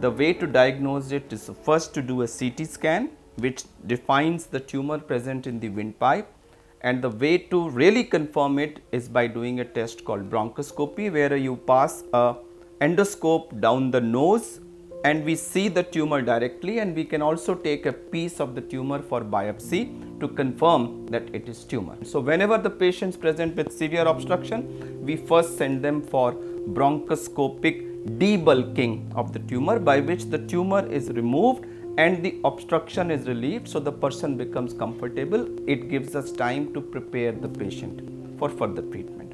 the way to diagnose it is first to do a CT scan which defines the tumor present in the windpipe and the way to really confirm it is by doing a test called bronchoscopy where you pass a endoscope down the nose and we see the tumor directly and we can also take a piece of the tumor for biopsy to confirm that it is tumor. So, whenever the patients present with severe obstruction, we first send them for bronchoscopic debulking of the tumor by which the tumor is removed and the obstruction is relieved so the person becomes comfortable. It gives us time to prepare the patient for further treatment.